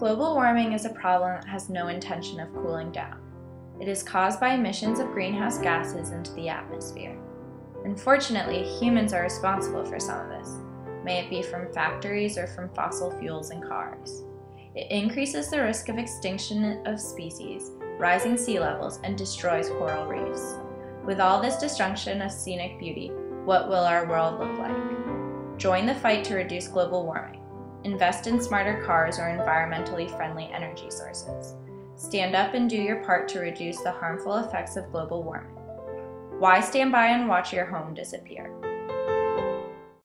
Global warming is a problem that has no intention of cooling down. It is caused by emissions of greenhouse gases into the atmosphere. Unfortunately, humans are responsible for some of this, may it be from factories or from fossil fuels and cars. It increases the risk of extinction of species, rising sea levels, and destroys coral reefs. With all this destruction of scenic beauty, what will our world look like? Join the fight to reduce global warming. Invest in smarter cars or environmentally friendly energy sources. Stand up and do your part to reduce the harmful effects of global warming. Why stand by and watch your home disappear?